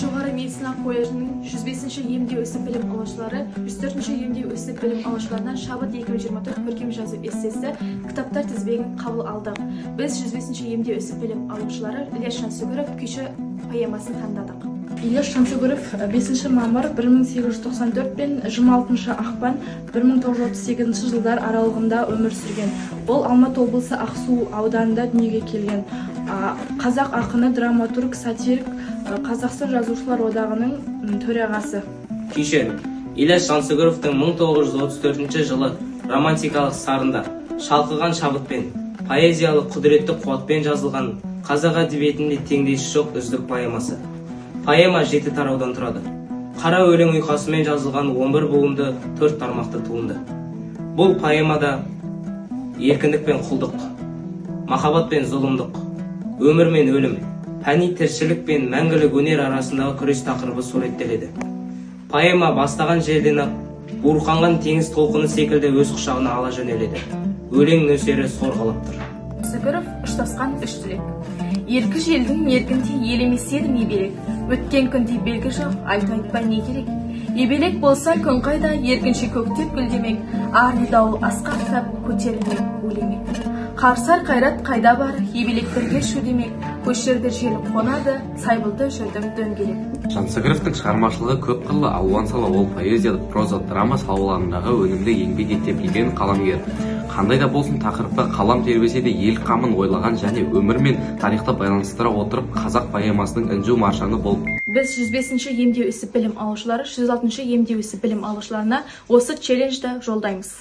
жоғары медициналық колледжінің 105-ші емдеу ісі білім алушылары 104-ші емдеу ісі білім алушыларынан шабыт 2024 көркем жазу эссесі кітаптар тізбегін қабыл алдық біз 105-ші емдеу ісі білім алушылары ілияс жансүгіров күйші поэмасын таңдадық. Ілияс жансүгіров 5 мамыр 1894 пен 26 ақпан 1938 жылдар аралығында өмір сүрген. Ол алматы облысы ақсу ауданында дүниеге келген. Қазақ ақыны драматург сатирик а, қазақстан жазушылар одағының төрағасы. Күйші ілияс жансүгіровтің 1934 жылы романтикалық сарында шалқыған шабытпен поэзиялық құдіретті қуатпен жазылған қазақ әдебиетінде теңдесі жоқ үздік поэмасы. Поэма жеті тараудан тұрады қара өлең ұйқасымен жазылған 11 буынды төрт тармақты туынды бұл поэмада еркіндік пен құлдық махаббат пен зұлымдық өмір мен өлім пәни тіршілік пен мәңгілік өнер арасындағы күрес тақырыбы суреттеледі. Поэма бастаған жерден ақ буырқанған теңіз толқыны секілді өз құшағына ала жөнеледі. Өлең нөсері сорғалап тұр. Сүгіров ұштасқан үш тілек. Еркі желдің еркінде елемес еді не берек? Өткен күнде белгі жоқ айта айтпай не керек? Ебелек болса күн қайда? Еркінше көктеп гүлдемек арны дауыл асқақтап көтерілмек өлемек. Қарсар қайрат қайда бар? Ебелектерге шу демек көшерді жел қонады сайбылды жүрдім дөңгелек. Жансүгіровтің шығармашылығы көп қырлы алуан сала ол поэзия проза драма салаларындағы өнімді еңбек ете білген қаламгер. Қандай да болсын тақырыпқа қалам тербесе де ел қамын ойлаған және өмір мен тарихты байланыстыра отырып қазақ поэмасының інжу маржаны болып біз 105-ші емдеу ісі білім алушылары 106-ші емдеу ісі білім алушыларына осы челленджді жолдаймыз.